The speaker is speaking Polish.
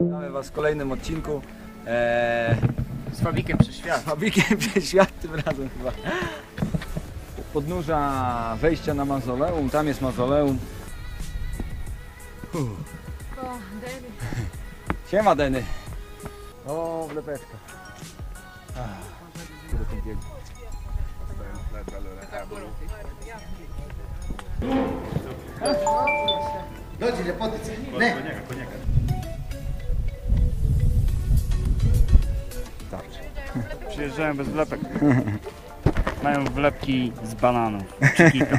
Witamy Was w kolejnym odcinku. Eee, Z fabrikiem przez z świat. fabrikiem przez świat tym razem chyba. Podnóża wejścia na mauzoleum, tam jest mauzoleum. O, Deny. Siema Deny. O, wlepeczka. Ach, Dođi, ljepotice. Ne. Przyjeżdżają bez wlepek. Mają wlepki z bananów. Chiquito.